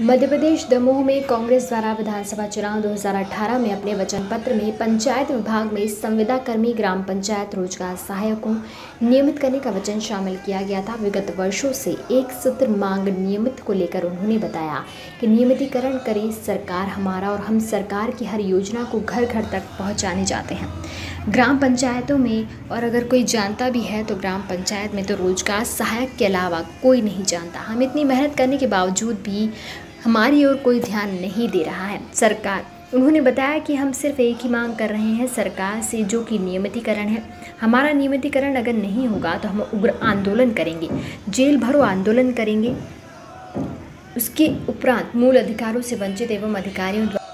मध्य प्रदेश दमोह में कांग्रेस द्वारा विधानसभा चुनाव 2018 में अपने वचन पत्र में पंचायत विभाग में संविदा कर्मी ग्राम पंचायत रोज़गार सहायक को नियमित करने का वचन शामिल किया गया था। विगत वर्षों से एक सूत्र मांग नियमित को लेकर उन्होंने बताया कि नियमितीकरण करे सरकार हमारा और हम सरकार की हर योजना को घर घर तक पहुँचाने जाते हैं। ग्राम पंचायतों में और अगर कोई जानता भी है तो ग्राम पंचायत में तो रोज़गार सहायक के अलावा कोई नहीं जानता। हम इतनी मेहनत करने के बावजूद भी हमारी ओर कोई ध्यान नहीं दे रहा है। सरकार, उन्होंने बताया कि हम सिर्फ़ एक ही मांग कर रहे हैं, सरकार से जो कि नियमितीकरण है। हमारा नियमितीकरण अगर नहीं होगा तो हम उग्र आंदोलन करेंगे, जेल भरो आंदोलन करेंगे। उसके उपरांत मूल अधिकारों से वंचित एवं अधिकारियों द्वारा